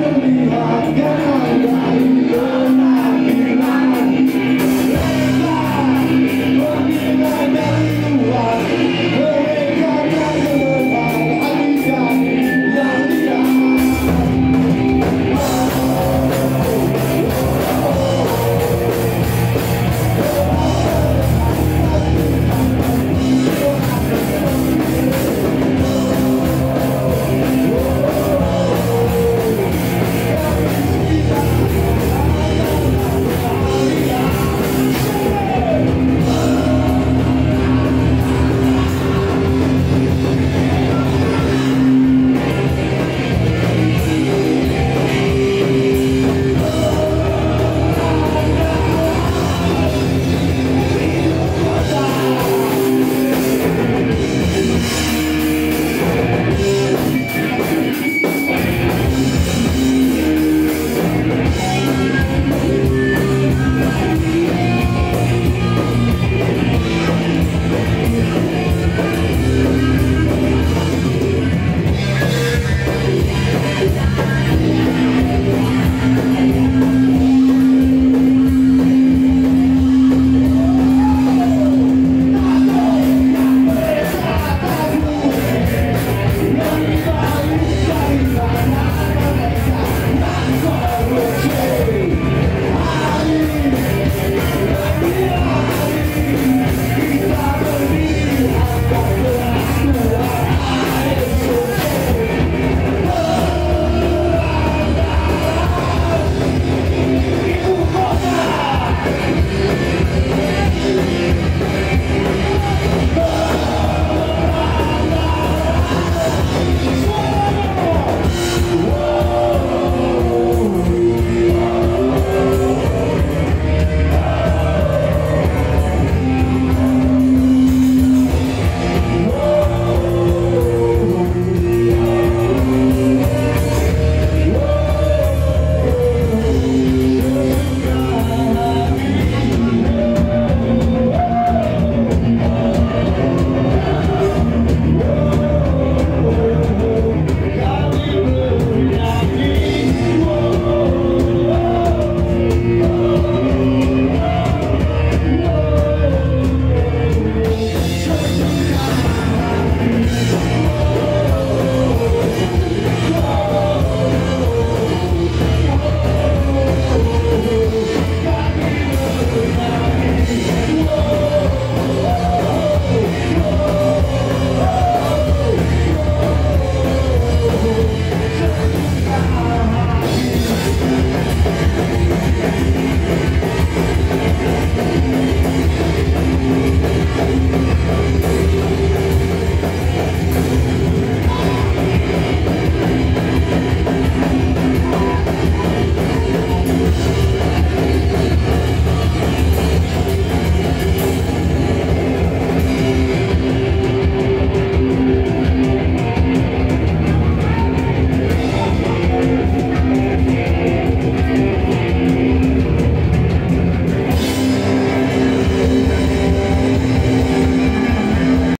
Hallelujah.